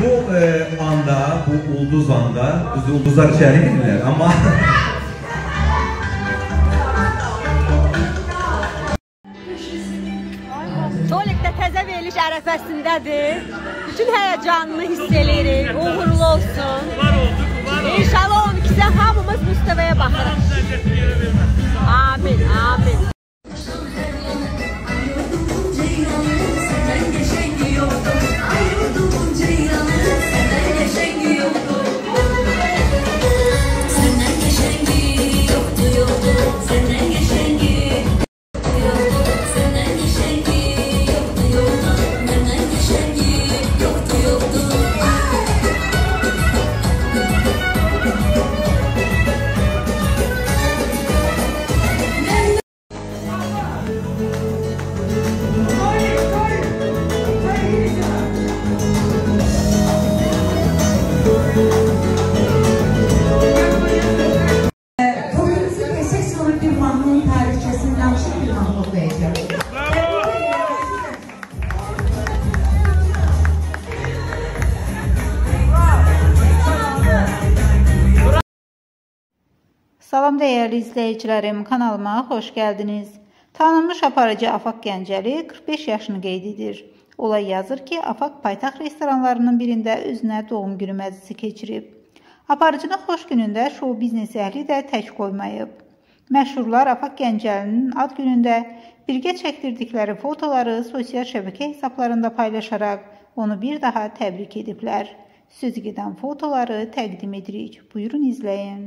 Bu e, anda, bu ulduz anda, düzdür, ulduzlar içəri girirlər, amma Tolikdə təzə veriliş ərəfəsindədir. Bütün həyəcanını hiss eləyirik. Uğurlu olsun. Var olduk, var olduk. İnşallah 12-sə hamımız müstəvəyə Salam dəyərli izləyicilərim, kanalıma xoş gəldiniz. Tanınmış aparıcı Afaq Gəncəli 45 yaşını qeyd edir. Olay yazır ki, Afaq paytaxt restoranlarının birində özünə doğum günü məclisi keçirib. Aparıcının xoş günündə şou biznes əhli də tək qoymayıb. Məşhurlar Afaq Gəncəlinin ad günündə birgə çəkdirdikləri fotoları sosial şəbəkə hesablarında paylaşaraq onu bir daha təbrik ediblər. Sözü gedən fotoları təqdim edirik. Buyurun izləyin.